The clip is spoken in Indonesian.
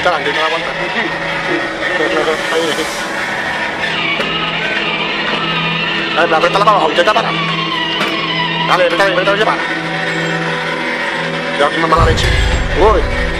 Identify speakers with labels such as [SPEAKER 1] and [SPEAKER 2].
[SPEAKER 1] Kita antes no aguantar. Dale, aprieta para abajo, intenta parar. Dale, aprieta, aprieta, aprieta, para. Cuidado que me leche. Uy.